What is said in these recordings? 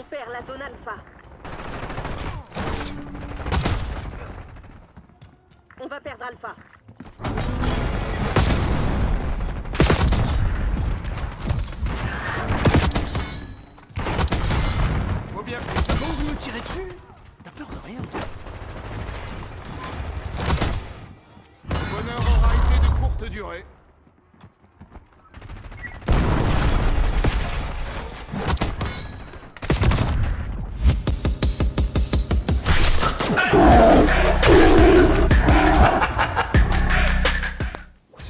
On perd la zone alpha. On va perdre alpha.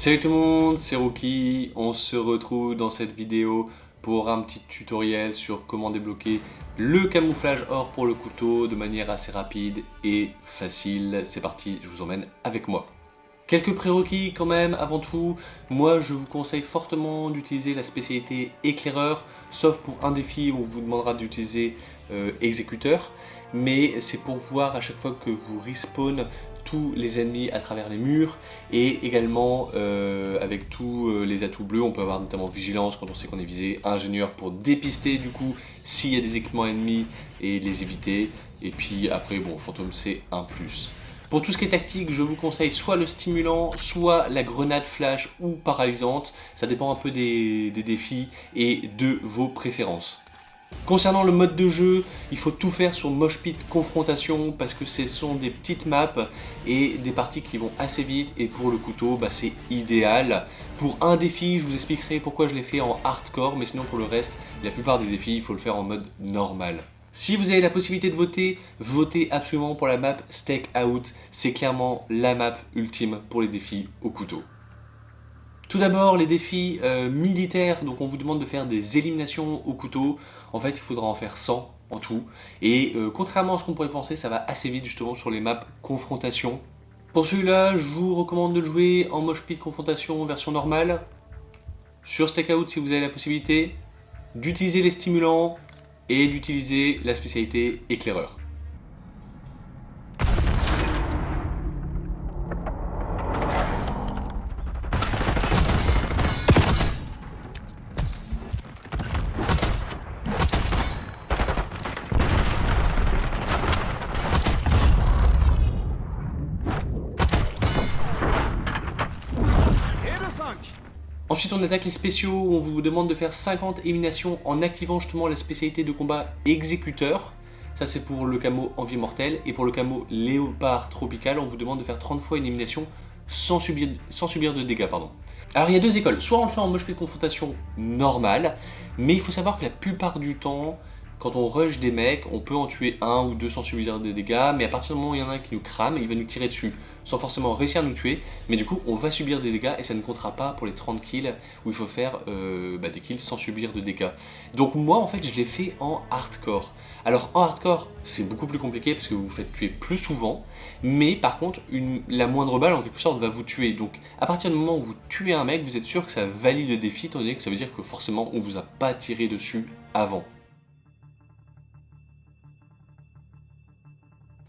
Salut tout le monde, c'est Rookie. On se retrouve dans cette vidéo pour un petit tutoriel sur comment débloquer le camouflage or pour le couteau de manière assez rapide et facile. C'est parti, je vous emmène avec moi. Quelques prérequis quand même avant tout, moi je vous conseille fortement d'utiliser la spécialité éclaireur, sauf pour un défi où on vous demandera d'utiliser euh, exécuteur, mais c'est pour voir à chaque fois que vous respawn tous les ennemis à travers les murs et également euh, avec tous euh, les atouts bleus on peut avoir notamment vigilance quand on sait qu'on est visé, ingénieur pour dépister du coup s'il y a des équipements ennemis et les éviter et puis après bon fantôme c'est un plus. Pour tout ce qui est tactique, je vous conseille soit le stimulant, soit la grenade flash ou paralysante. Ça dépend un peu des, des défis et de vos préférences. Concernant le mode de jeu, il faut tout faire sur Mosh Pit Confrontation parce que ce sont des petites maps et des parties qui vont assez vite et pour le couteau bah, c'est idéal. Pour un défi, je vous expliquerai pourquoi je l'ai fait en hardcore mais sinon pour le reste, la plupart des défis, il faut le faire en mode normal. Si vous avez la possibilité de voter, votez absolument pour la map Stake Out. C'est clairement la map ultime pour les défis au couteau. Tout d'abord, les défis euh, militaires. Donc, on vous demande de faire des éliminations au couteau. En fait, il faudra en faire 100 en tout. Et euh, contrairement à ce qu'on pourrait penser, ça va assez vite justement sur les maps confrontation. Pour celui-là, je vous recommande de le jouer en moche pit confrontation version normale. Sur Stake Out, si vous avez la possibilité, d'utiliser les stimulants et d'utiliser la spécialité éclaireur. Ensuite, on attaque les spéciaux on vous demande de faire 50 éliminations en activant justement la spécialité de combat exécuteur. Ça, c'est pour le camo envie mortelle. Et pour le camo léopard tropical, on vous demande de faire 30 fois une élimination sans subir, de dégâts. Alors, il y a deux écoles. Soit on le fait en moche de confrontation normale, mais il faut savoir que la plupart du temps, quand on rush des mecs, on peut en tuer un ou deux sans subir de dégâts, mais à partir du moment où il y en a un qui nous crame, il va nous tirer dessus sans forcément réussir à nous tuer, mais du coup on va subir des dégâts et ça ne comptera pas pour les 30 kills où il faut faire euh, bah, des kills sans subir de dégâts. Donc moi en fait je l'ai fait en hardcore. Alors en hardcore c'est beaucoup plus compliqué parce que vous vous faites tuer plus souvent, mais par contre la moindre balle en quelque sorte va vous tuer. Donc à partir du moment où vous tuez un mec, vous êtes sûr que ça valide le défi, étant donné que ça veut dire que forcément on vous a pas tiré dessus avant.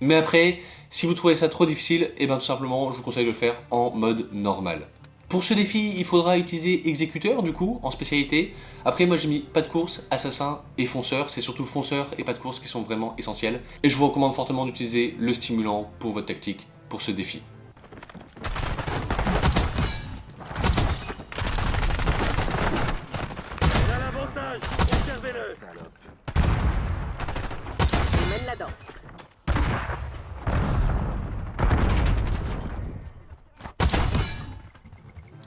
Mais après, si vous trouvez ça trop difficile, et bien tout simplement, je vous conseille de le faire en mode normal. Pour ce défi, il faudra utiliser exécuteur du coup, en spécialité. Après, moi j'ai mis pas de course, assassin et fonceur. C'est surtout fonceur et pas de course qui sont vraiment essentiels. Et je vous recommande fortement d'utiliser le stimulant pour votre tactique pour ce défi. Il a l'avantage, observez-le Je mène la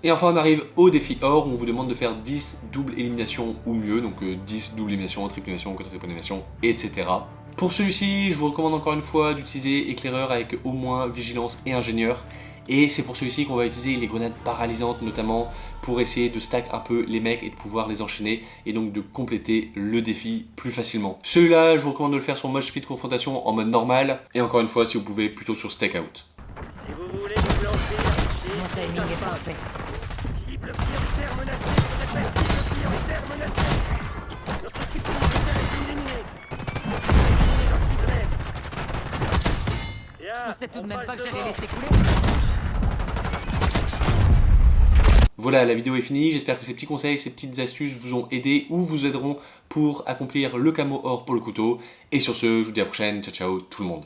Et enfin, on arrive au défi or où on vous demande de faire 10 doubles éliminations ou mieux, donc euh, 10 doubles éliminations, triple élimination, quadruple élimination, etc. Pour celui-ci, je vous recommande encore une fois d'utiliser éclaireur avec au moins vigilance et ingénieur. Et c'est pour celui-ci qu'on va utiliser les grenades paralysantes notamment pour essayer de stack un peu les mecs et de pouvoir les enchaîner et donc de compléter le défi plus facilement. Celui-là, je vous recommande de le faire sur mode speed confrontation en mode normal et encore une fois si vous pouvez plutôt sur stack out. Si vous voulez nous blanchir, Tout de même pas que j'allais laisser couler. Voilà, la vidéo est finie. J'espère que ces petits conseils, ces petites astuces vous ont aidé ou vous aideront pour accomplir le camo or pour le couteau. Et sur ce, je vous dis à la prochaine. Ciao, ciao tout le monde.